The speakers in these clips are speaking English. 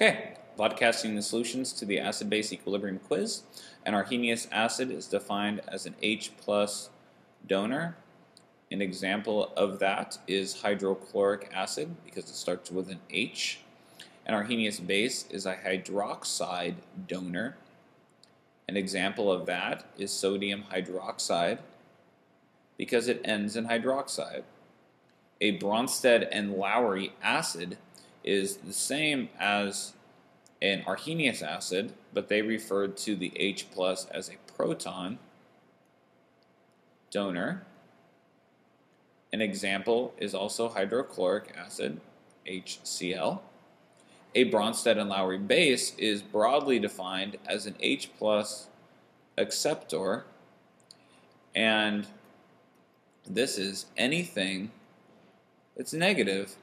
Okay, broadcasting the solutions to the acid-base equilibrium quiz. An Arrhenius acid is defined as an H plus donor. An example of that is hydrochloric acid because it starts with an H. An Arrhenius base is a hydroxide donor. An example of that is sodium hydroxide because it ends in hydroxide. A Bronsted and Lowry acid is the same as an Arrhenius acid, but they referred to the H plus as a proton donor. An example is also hydrochloric acid, HCl. A Bronsted and Lowry base is broadly defined as an H plus acceptor, and this is anything that's negative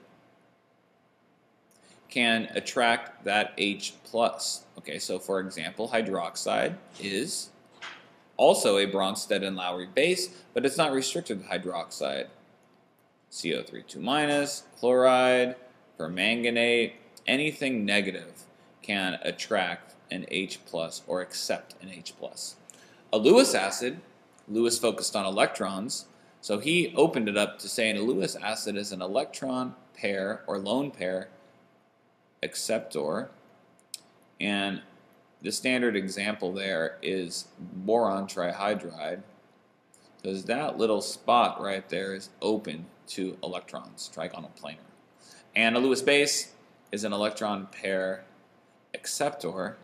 can attract that H plus. Okay, so for example, hydroxide is also a Bronsted and Lowry base, but it's not restricted to hydroxide. CO3 2 minus, chloride, permanganate, anything negative can attract an H plus or accept an H plus. A Lewis acid, Lewis focused on electrons, so he opened it up to saying a Lewis acid is an electron pair or lone pair acceptor. And the standard example there is boron trihydride because that little spot right there is open to electrons, trigonal planar. And a Lewis base is an electron pair acceptor.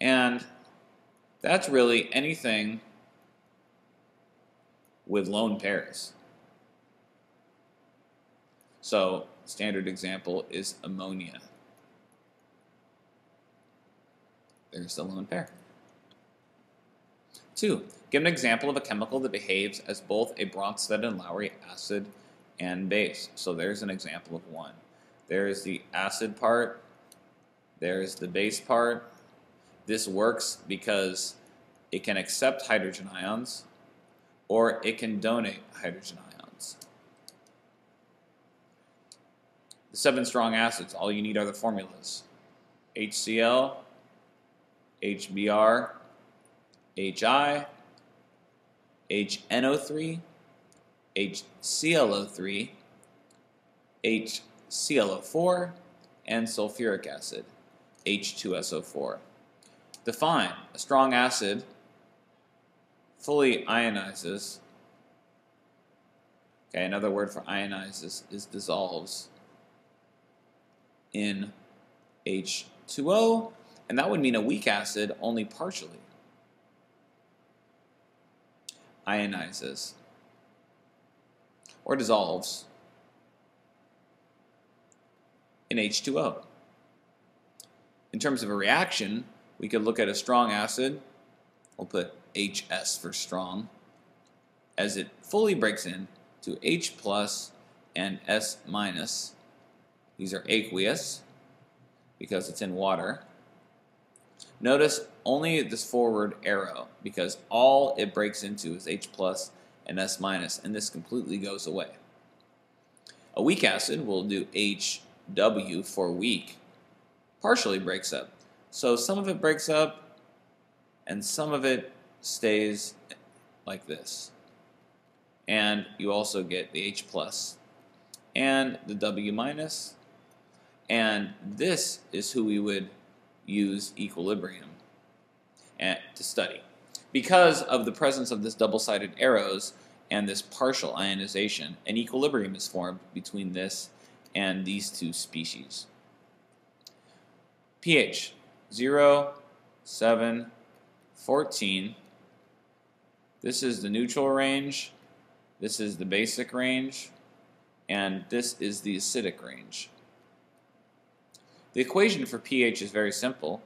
And that's really anything with lone pairs. So standard example is ammonia. There's the lone pair. Two, give an example of a chemical that behaves as both a Bronsted and Lowry acid and base. So there's an example of one. There's the acid part. There's the base part. This works because it can accept hydrogen ions or it can donate hydrogen ions. The seven strong acids, all you need are the formulas. HCl, HBr, HI, HNO3, HClO3, HClO4, and sulfuric acid, H2SO4. Define a strong acid fully ionizes. Okay, another word for ionizes is dissolves in H2O, and that would mean a weak acid only partially ionizes or dissolves in H2O. In terms of a reaction, we could look at a strong acid. We'll put HS for strong as it fully breaks in to H plus and S minus. These are aqueous because it's in water. Notice only this forward arrow because all it breaks into is H plus and S minus and this completely goes away. A weak acid will do HW for weak, partially breaks up. So some of it breaks up and some of it stays like this. And you also get the H plus and the W minus. And this is who we would use equilibrium at, to study. Because of the presence of this double-sided arrows and this partial ionization, an equilibrium is formed between this and these two species. pH 0, 7, 14, this is the neutral range, this is the basic range, and this is the acidic range. The equation for pH is very simple.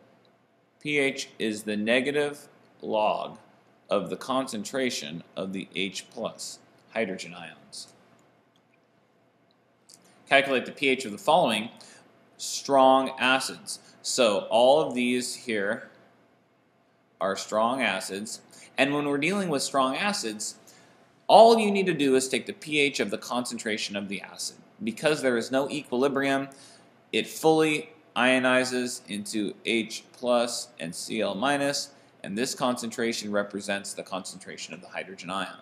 pH is the negative log of the concentration of the H plus hydrogen ions. Calculate the pH of the following strong acids. So all of these here are strong acids and when we're dealing with strong acids, all you need to do is take the pH of the concentration of the acid. Because there is no equilibrium, it fully ionizes into H plus and Cl minus, and this concentration represents the concentration of the hydrogen ion.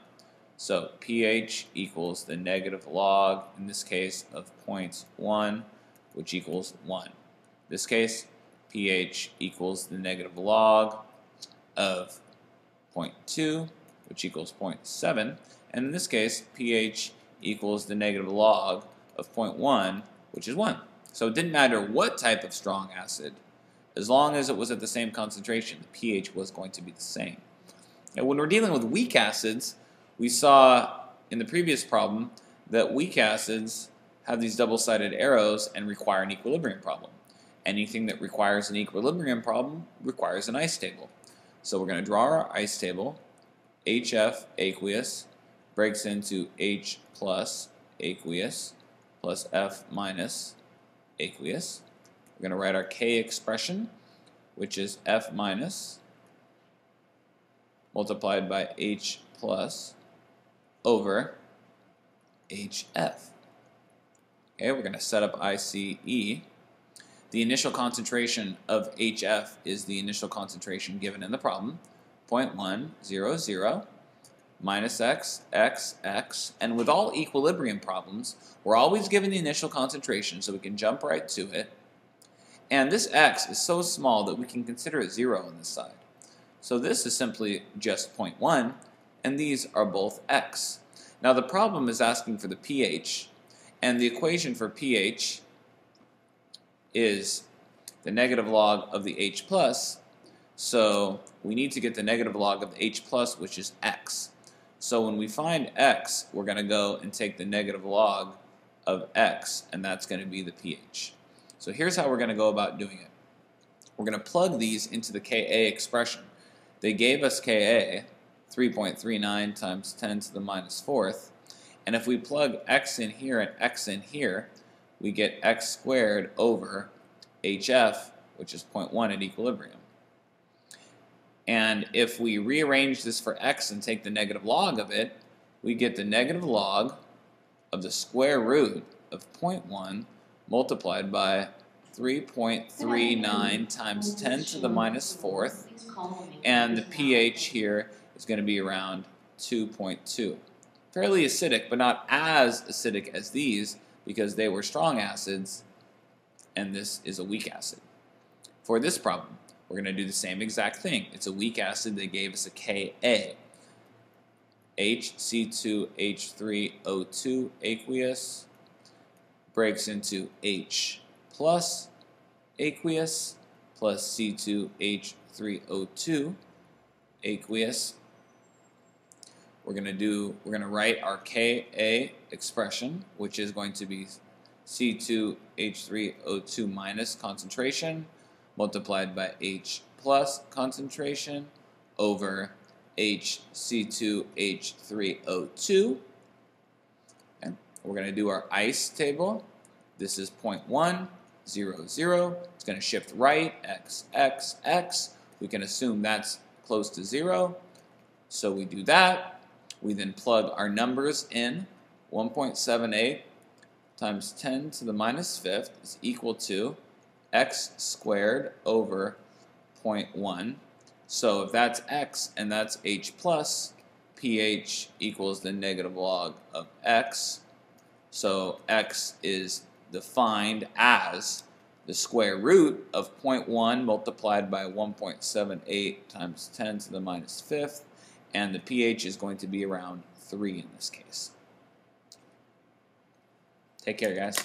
So pH equals the negative log, in this case, of 0.1, which equals 1. In this case, pH equals the negative log of 0.2, which equals 0.7. And in this case, pH equals the negative log of 0.1, which is 1. So it didn't matter what type of strong acid, as long as it was at the same concentration, the pH was going to be the same. And when we're dealing with weak acids, we saw in the previous problem that weak acids have these double-sided arrows and require an equilibrium problem. Anything that requires an equilibrium problem requires an ice table. So we're going to draw our ice table. HF aqueous breaks into H plus aqueous plus F minus aqueous. We're going to write our K expression, which is F minus multiplied by H plus over HF. Okay, we're going to set up ICE. The initial concentration of HF is the initial concentration given in the problem, 0.100 minus x, x, x. And with all equilibrium problems, we're always given the initial concentration, so we can jump right to it. And this x is so small that we can consider it 0 on this side. So this is simply just 0.1, and these are both x. Now the problem is asking for the pH, and the equation for pH is the negative log of the H plus, so we need to get the negative log of H plus, which is x. So when we find x, we're going to go and take the negative log of x, and that's going to be the pH. So here's how we're going to go about doing it. We're going to plug these into the Ka expression. They gave us Ka, 3.39 times 10 to the minus fourth. And if we plug x in here and x in here, we get x squared over hf, which is 0.1 at equilibrium. And if we rearrange this for x and take the negative log of it, we get the negative log of the square root of 0.1 multiplied by 3.39 times 10 to the minus fourth. And the pH here is going to be around 2.2. Fairly acidic, but not as acidic as these because they were strong acids and this is a weak acid. For this problem, we're going to do the same exact thing. It's a weak acid. They gave us a Ka. HC2H3O2 aqueous breaks into H plus aqueous plus C2H3O2 aqueous we're going to do, we're going to write our Ka expression, which is going to be C2H3O2 minus concentration multiplied by H plus concentration over HC2H3O2. Okay. We're going to do our ice table. This is 0.1, 0, 0. It's going to shift right, x, x, x. We can assume that's close to 0. So we do that. We then plug our numbers in. 1.78 times 10 to the minus fifth is equal to x squared over 0.1. So if that's x and that's h plus, pH equals the negative log of x. So x is defined as the square root of 0.1 multiplied by 1.78 times 10 to the minus fifth and the pH is going to be around 3 in this case. Take care, guys.